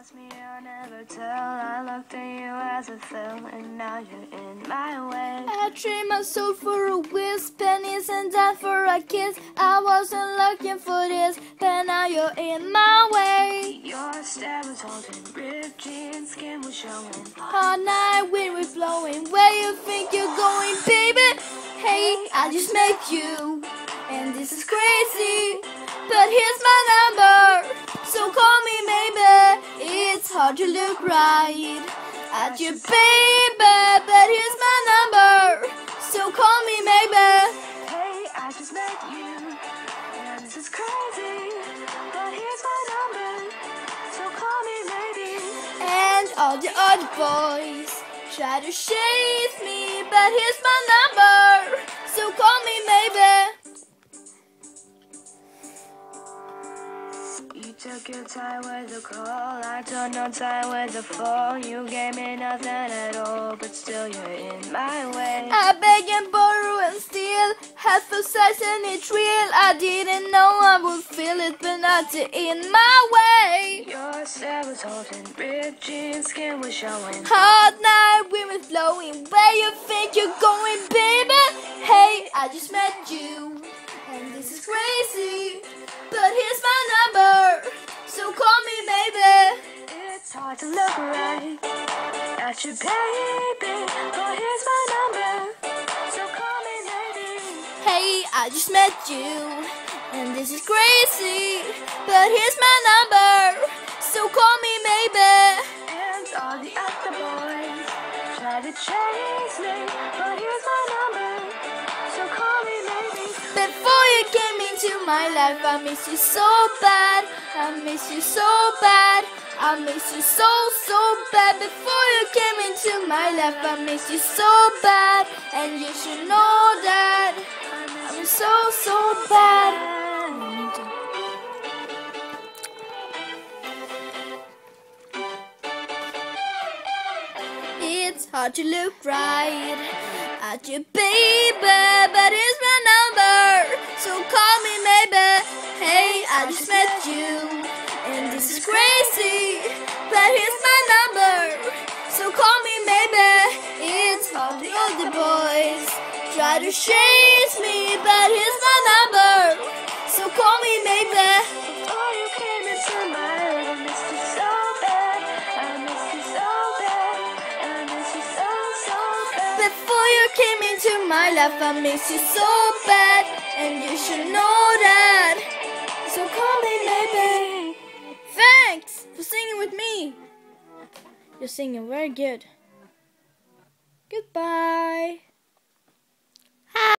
asked me, I'll never tell. I looked at you as a film, and now you're in my way. I traded my soul for a whisk, pennies and dime for a kiss. I wasn't looking for this, but now you're in my way. Your stare was holding, ripped jeans, skin was showing. Hot night, wind was blowing. Where you think you're going, baby? Hey, I just met you, and this is crazy. But here's my number, Hard to look right at you, baby. But here's my number, so call me maybe. Hey, I just met you, and this is crazy. But here's my number, so call me maybe. And all the other boys try to chase me, but here's my number, You took your time with the call, I took no time with the phone. You gave me nothing at all, but still you're in my way. I beg and borrow and steal, half a size and it's real. I didn't know I would feel it, but not in my way. Your stare was holding, ripped jeans, skin was showing. Hot night, wind was blowing. Where you think you're going, baby? Hey, I just met you, and this is crazy. You, baby. But here's my number, so call me maybe. Hey, I just met you, and this is crazy. But here's my number, so call me maybe. And all the other boys try to chase me, but here's my number, so call me maybe. Before you came into my life, I miss you so bad. I miss you so bad. I miss you so, so bad. Before you came into my life, I miss you so bad. And you should know that I miss so, so bad. It's hard to look right at you, baby, but here's my number, so call me maybe. Hey, I just met you, the boys try to chase me, but he's my number, so call me maybe. Before you came into my life, I missed you so bad. I miss you so bad. I miss you so, so bad. Before you came into my life, I miss you so bad, and you should know that. So call me maybe. Thanks for singing with me. You're singing very good. Goodbye.